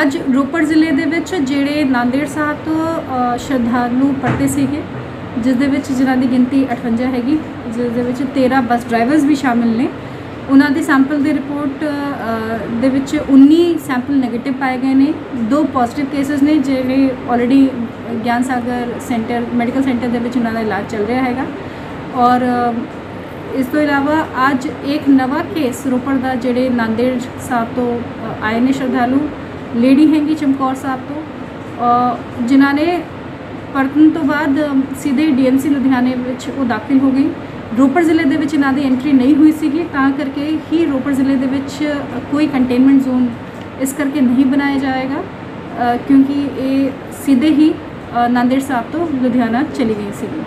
ਅੱਜ ਰੋਪੜ ਜ਼ਿਲ੍ਹੇ ਦੇ ਵਿੱਚ ਜਿਹੜੇ ਨਾਂਦੇੜ ਸਾਹਿਬ ਤੋਂ ਸ਼ਰਧਾਲੂ ਪਰਤੇ ਸੀਗੇ, ਜਿਸ ਦੇ ਵਿੱਚ ਜਿਨ੍ਹਾਂ ਦੀ ਗਿਣਤੀ 58 ਹੈਗੀ, ਜਿਸ ਦੇ ਵਿੱਚ 13 ਬੱਸ ਡਰਾਈਵਰਸ ਵੀ ਸ਼ਾਮਿਲ ਨੇ। ਉਹਨਾਂ ਦੀ ਸੈਂਪਲ ਦੀ ਰਿਪੋਰਟ ਦੇ ਵਿੱਚ 19 ਸੈਂਪਲ 네ਗੇਟਿਵ ਪਾਏ ਗਏ ਨੇ, ਦੋ ਪੋਜ਼ਿਟਿਵ ਕੇਸਸ ਨੇ, ਜਿਹੜੇ ਆਲਰੇਡੀ ਗਿਆਨ ਸਾਗਰ ਸੈਂਟਰ ਮੈਡੀਕਲ ਸੈਂਟਰ ਦੇ ਵਿੱਚ ਉਹਨਾਂ ਦਾ ਇਲਾਜ ਚੱਲ ਰਿਹਾ ਹੈਗਾ। ਔਰ, ਇਸ ਤੋਂ ਇਲਾਵਾ ਅੱਜ ਇੱਕ ਨਵਾਂ ਕੇਸ ਰੋਪੜ ਦਾ, ਜਿਹੜੇ ਨਾਂਦੇੜ ਸਾਹਿਬ ਤੋਂ ਆਏ ਨੇ ਸ਼ਰਧਾਲੂ ਲੇਡੀ ਹੈਗੀ ਚਮਕੌਰ ਸਾਹਿਬ ਤੋਂ। ਜਿਨ੍ਹਾਂ ਨੇ ਪਰਤਨ ਤੋਂ ਬਾਅਦ ਅ, ਸਿੱਧੇ ਡੀਐਮਸੀ ਲੁਧਿਆਣੇ ਵਿੱਚ ਉਹ ਦਾਖਲ ਹੋ ਗਈ ਰੋਪੜ ਜ਼ਿਲ੍ਹੇ ਦੇ ਵਿੱਚ ਇਹਨਾਂ ਦੀ ਐਂਟਰੀ ਨਹੀਂ ਹੋਈ ਸੀਗੀ ਤਾਂ ਕਰਕੇ ਹੀ ਰੋਪੜ ਜ਼ਿਲ੍ਹੇ ਦੇ ਵਿੱਚ ਕੋਈ ਕੰਟੇਨਮੈਂਟ ਜ਼ੋਨ ਇਸ ਕਰਕੇ ਨਹੀਂ ਬਣਾਇਆ ਜਾਏਗਾ ਕਿਉਂਕਿ ਇਹ ਸਿੱਧੇ ਹੀ ਨਾਂਦੇੜ ਸਾਹਿਬ ਤੋਂ ਲੁਧਿਆਣਾ ਚਲੀ ਗਈ ਸੀਗੀ।